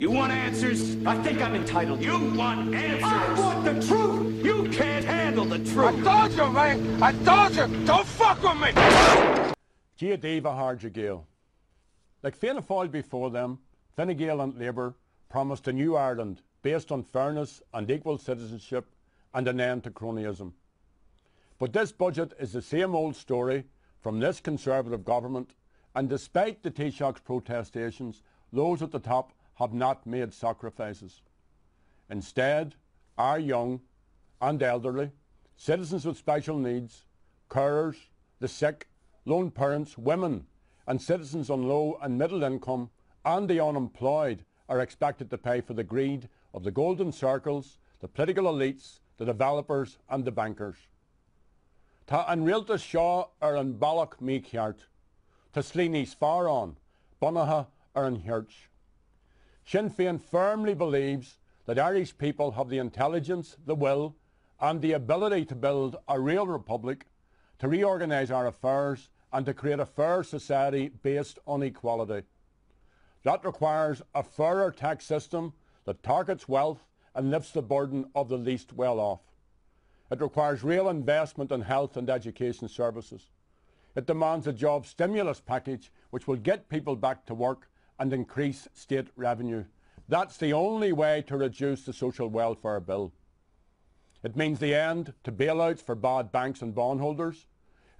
You want answers? I think I'm entitled. You want answers? I want the truth! You can't handle the truth. I told you, man! I told you! Don't fuck with me! Gia Diva Harja Gael. Like Fianna Fáil before them, Fine Gael and Labour promised a new Ireland based on fairness and equal citizenship and an end to cronyism. But this budget is the same old story from this Conservative government and despite the Taoiseach's protestations, those at the top have not made sacrifices. Instead, our young and elderly, citizens with special needs, carers, the sick, lone parents, women and citizens on low and middle income and the unemployed are expected to pay for the greed of the golden circles, the political elites, the developers and the bankers. Tá an rialtas seo ar an bailach míceart, Tá slí níos far an, bunathe ar an hirt. Sinn Féin firmly believes that Irish people have the intelligence, the will and the ability to build a real republic, to reorganise our affairs and to create a fair society based on equality. That requires a fairer tax system that targets wealth and lifts the burden of the least well off. It requires real investment in health and education services. It demands a job stimulus package which will get people back to work and increase state revenue. That's the only way to reduce the social welfare bill. It means the end to bailouts for bad banks and bondholders.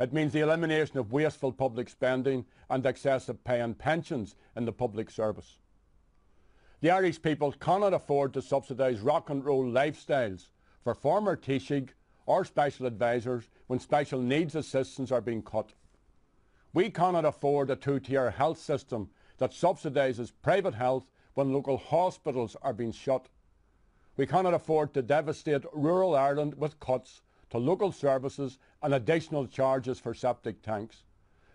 It means the elimination of wasteful public spending and excessive pay and pensions in the public service. The Irish people cannot afford to subsidise rock and roll lifestyles for former Taoiseach or special advisers when special needs assistance are being cut. We cannot afford a two-tier health system that subsidises private health when local hospitals are being shut. We cannot afford to devastate rural Ireland with cuts to local services and additional charges for septic tanks.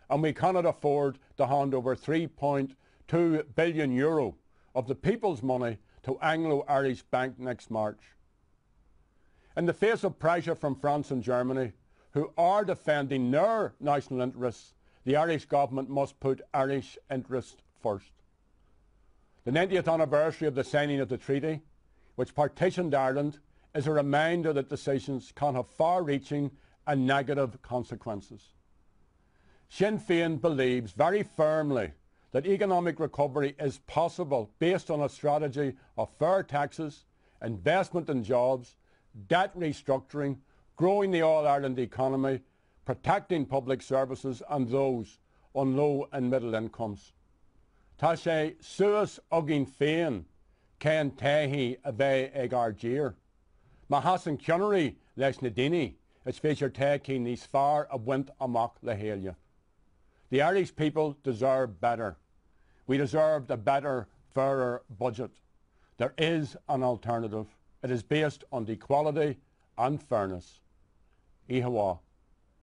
And we cannot afford to hand over 3.2 billion euro of the people's money to Anglo-Irish Bank next March. In the face of pressure from France and Germany, who are defending their national interests, the Irish government must put Irish interests first. The 90th anniversary of the signing of the treaty, which partitioned Ireland, is a reminder that decisions can have far-reaching and negative consequences. Sinn Féin believes very firmly that economic recovery is possible based on a strategy of fair taxes, investment in jobs, debt restructuring, growing the All-Ireland economy, protecting public services and those on low and middle incomes. Tá sé suas agin féin cén taithí a bheith ag ar dír. Má has an ceanirí leis na daine is féidir taithí níos fearr a bhaint amach le héile. The Irish people deserve better. We deserve a better, fairer budget. There is an alternative. It is based on equality and fairness. Ihawa.